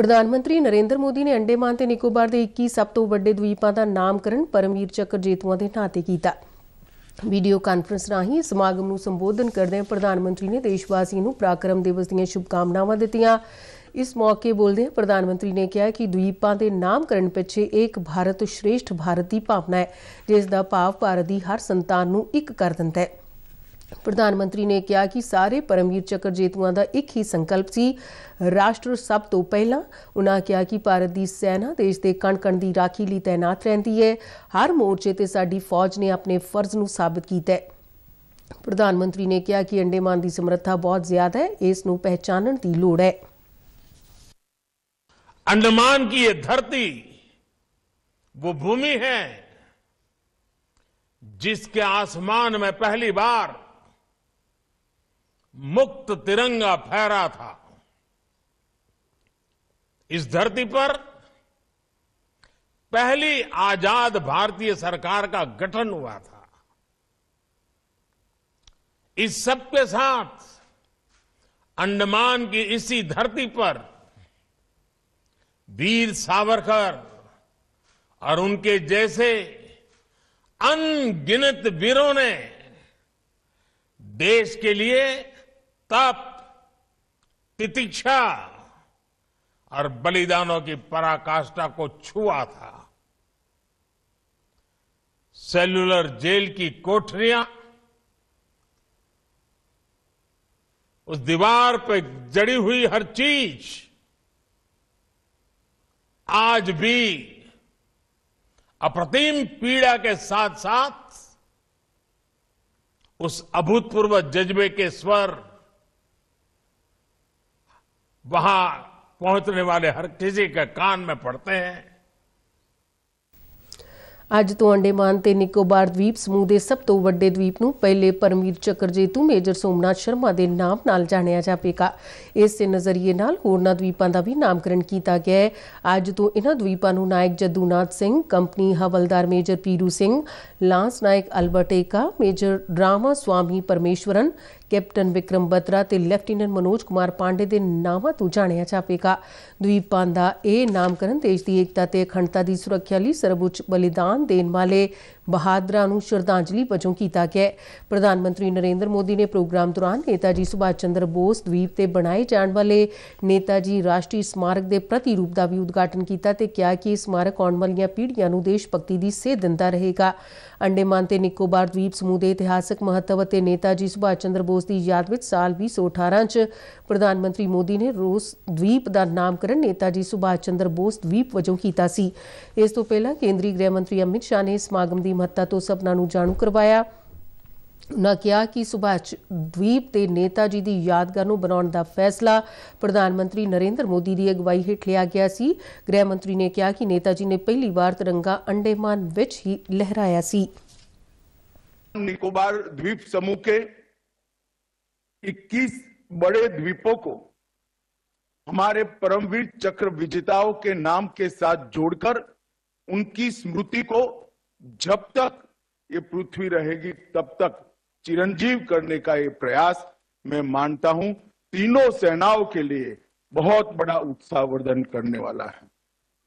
ਪ੍ਰਧਾਨ ਮੰਤਰੀ ਨਰਿੰਦਰ ਮੋਦੀ ਨੇ ਅੰਡੇਮਾਨ ਤੇ ਨਿਕੋਬਾਰ ਦੇ 21 ਸਭ ਤੋਂ ਵੱਡੇ ਦਵੀਪਾਂ ਦਾ ਨਾਮਕਰਨ ਪਰਮਵੀਰ ਚੱਕਰ ਜੇਤੂਆਂ ਦੇ ਨਾਂ ਤੇ ਕੀਤਾ। ਵੀਡੀਓ ਕਾਨਫਰੰਸ ਰਾਹੀਂ ਸਮਾਗਮ ਨੂੰ ਸੰਬੋਧਨ ਕਰਦਿਆਂ ਪ੍ਰਧਾਨ ਮੰਤਰੀ ਨੇ ਦੇਸ਼ ਵਾਸੀਆਂ ਨੂੰ ਪਰਾਕਰਮ ਦਿਵਸ ਦੀਆਂ ਸ਼ੁਭਕਾਮਨਾਵਾਂ ਦਿੱਤੀਆਂ। ਇਸ ਮੌਕੇ ਬੋਲਦਿਆਂ ਪ੍ਰਧਾਨ ਮੰਤਰੀ ਨੇ ਕਿਹਾ ਕਿ ਦਵੀਪਾਂ ਦੇ ਨਾਮਕਰਨ ਪਿੱਛੇ ਇੱਕ ਭਾਰਤ ਸ੍ਰੇਸ਼ਟ ਭਾਰਤ ਦੀ ਭਾਵਨਾ ਹੈ, ਜਿਸ ਦਾ ਭਾਵ ਭਾਰਤ ਦੀ ਹਰ ਸੰਤਾਨ ਨੂੰ ਇੱਕ ਕਰ ਦਿੰਦਾ ਹੈ। ਪ੍ਰਧਾਨ ਮੰਤਰੀ ਨੇ ਕਿਹਾ ਕਿ ਸਾਰੇ ਪਰਮਵੀਰ ਚੱਕਰ ਜੇਤੂਆਂ ਦਾ ਇੱਕ ਹੀ ਸੰਕਲਪ ਸੀ ਰਾਸ਼ਟਰ ਸਭ ਤੋਂ ਪਹਿਲਾਂ ਉਹਨਾਂ ਕਿਹਾ ਕਿ ਭਾਰਤ ਦੀ ਸੈਨਾ ਦੇਸ਼ ਦੇ ਕਣ-ਕਣ ਦੀ ਰਾਖੀ ਲਈ ਤਾਇਨਾਤ ਰਹਿੰਦੀ ਹੈ ਹਰ ਮੋਰਚੇ ਤੇ ਸਾਡੀ ਫੌਜ ਨੇ ਆਪਣੇ ਫਰਜ਼ ਨੂੰ ਸਾਬਤ ਕੀਤਾ ਹੈ ਪ੍ਰਧਾਨ ਮੰਤਰੀ ਨੇ ਕਿਹਾ ਕਿ ਅੰਡੇਮਾਨ ਦੀ ਸਮਰੱਥਾ ਬਹੁਤ ਜ਼ਿਆਦਾ ਹੈ ਇਸ ਨੂੰ ਪਹਿਚਾਨਣ ਦੀ ਲੋੜ ਹੈ अंडमान की ये धरती वो भूमि है जिसके आसमान में पहली बार मुक्त तिरंगा फहरा था। इस धरती पर पहली आज़ाद भारतीय सरकार का गठन हुआ था। इस सबके साथ अंडमान की इसी धरती पर वीर सावरकर और उनके जैसे अनगिनत वीरों ने देश के लिए तप, तितिक्षा और बलिदानों की पराकाष्ठा को छुआ था। सेलुलर जेल की कोठरियाँ उस दीवार पर जड़ी हुई हर चीज़ आज भी अप्रतिम पीड़ा के साथ साथ उस अभूतपूर्व जज्बे के स्वर वहां पहुंचने वाले हर किसी के कान में पड़ते हैं। ਅੱਜ ਤੋਂ ਅੰਡੇਮਾਨ ਤੇ ਨਿਕੋਬਾਰ ਦਵੀਪ ਸਮੂਹ ਦੇ ਸਭ ਤੋਂ ਵੱਡੇ ਦਵੀਪ ਨੂੰ ਪਹਿਲੇ ਪਰਮੀਰ ਚੱਕਰ ਜੇਤੂ ਮੇਜਰ ਸੋਮਨਾਥ ਸ਼ਰਮਾ ਦੇ ਨਾਮ ਨਾਲ ਜਾਣਿਆ ਜਾਵੇਗਾ ਇਸ ਨਜ਼ਰੀਏ ਨਾਲ ਹੋਰਨਾਂ ਦਵੀਪਾਂ ਦਾ ਵੀ ਨਾਮਕਰਨ ਕੀਤਾ ਗਿਆ ਹੈ ਅੱਜ ਤੋਂ ਇਹਨਾਂ ਦਵੀਪਾਂ ਨੂੰ Naik Jadunath Singh company Havildar major Piru Singh lance Naik Albert Ekka major drama Swami Parameswaran captain Vikram Batra ਤੇ ਲੈਫਟੀਨੈਂਟ ਮਨੋਜ ਕੁਮਾਰ ਪਾਂਡੇ ਦੇ ਨਾਮਾਂ ਤੋਂ ਜਾਣਿਆ ਜਾਵੇਗਾ ਦਵੀਪਾਂ ਦਾ ਇਹ ਨਾਮਕਰਨ ਦੇਸ਼ ਦੀ ਏਕਤਾ ਤੇ ਅਖੰਡਤਾ ਦੀ ਸੁਰੱਖਿਆ ਲਈ ਸਰਵਉੱਚ ਬਲੀਦਾਨ ਦੇਣ ਵਾਲੇ ਬਹਾਦਰਾਂ ਨੂੰ ਸ਼ਰਧਾਂਜਲੀ ਵਜੋਂ ਕੀਤਾ ਗਿਆ ਪ੍ਰਧਾਨ ਮੰਤਰੀ ਨਰਿੰਦਰ ਮੋਦੀ ਨੇ ਪ੍ਰੋਗਰਾਮ ਦੌਰਾਨ ਨੇਤਾਜੀ ਸੁਭਾਸ਼ ਚੰਦਰ ਬੋਸ ਦਵੀਪ ਤੇ ਬਣਾਏ ਜਾਣ ਵਾਲੇ ਨੇਤਾਜੀ ਰਾਸ਼ਟਰੀ ਸਮਾਰਕ ਦੇ ਪ੍ਰਤੀਰੂਪ ਦਾ ਵੀ ਉਦਘਾਟਨ ਕੀਤਾ ਤੇ ਕਿਹਾ ਕਿ ਇਹ ਸਮਾਰਕ ਆਉਣ ਵਾਲੀਆਂ ਪੀੜ੍ਹੀਆਂ ਨੂੰ ਦੇਸ਼ ਭਗਤੀ ਦੀ ਸੇਧ ਦਿੰਦਾ ਰਹੇਗਾ। ਅੰਡੇਮਾਨ ਤੇ ਨਿਕੋਬਾਰ ਦਵੀਪ ਸਮੂਹ ਦੇ ਇਤਿਹਾਸਕ ਮਹੱਤਵ ਅਤੇ ਨੇਤਾਜੀ ਸੁਭਾਸ਼ ਚੰਦਰ ਬੋਸ ਦੀ ਯਾਦ ਵਿੱਚ ਸਾਲ 2018 ਚ ਪ੍ਰਧਾਨ ਮੰਤਰੀ ਮੋਦੀ ਨੇ ਰੋਸ ਦਵੀਪ ਦਾ ਨਾਮਕਰਨ ਨੇਤਾਜੀ ਸੁਭਾਸ਼ ਚੰਦਰ ਬੋਸ ਦਵੀਪ ਵਜੋਂ ਕੀਤਾ ਸੀ। ਇਸ ਤੋਂ ਪਹਿਲਾਂ ਕੇਂਦਰੀ ਗ੍ਰਹਿ ਮੰਤਰੀ ਅਮਿਤ ਸ਼ਾਹ ਨੇ ਸਮਾਗਮ ਦੀ ਮਹੱਤਤਾ ਤੋਂ ਸਭਨਾਂ ਨੂੰ ਜਾਣੂ ਕਰਵਾਇਆ ਉਨ੍ਹਾਂ ਕਿਹਾ ਕਿ ਸੁਭਾਸ਼ ਦਵੀਪ ਤੇ ਨੇਤਾ ਜੀ ਦੀ ਯਾਦਗਾਰ ਨੂੰ ਬਣਾਉਣ ਦਾ ਫੈਸਲਾ ਪ੍ਰਧਾਨ ਮੰਤਰੀ ਨਰਿੰਦਰ ਮੋਦੀ ਦੀ ਅਗਵਾਈ ਹੇਠ ਲਿਆ ਗਿਆ ਸੀ ਗ੍ਰਹਿ ਮੰਤਰੀ ਨੇ ਕਿਹਾ ਕਿ ਨੇਤਾ ਜੀ ਨੇ ਪਹਿਲੀ ਵਾਰ ਤਿਰੰਗਾ ਅੰਡੇਮਾਨ ਵਿੱਚ ਹੀ ਲਹਿਰਾਇਆ ਸੀ निकोबार द्वीप समूह के 21 बड़े द्वीपों को हमारे परमवीर चक्र विजेताओं के नाम के साथ जोड़कर उनकी स्मृति को जब तक ये पृथ्वी रहेगी, तब तक चिरंजीव करने का ये प्रयास मैं मानता हूँ, तीनों सेनाओं के लिए बहुत बड़ा उत्साहवर्धन करने वाला है।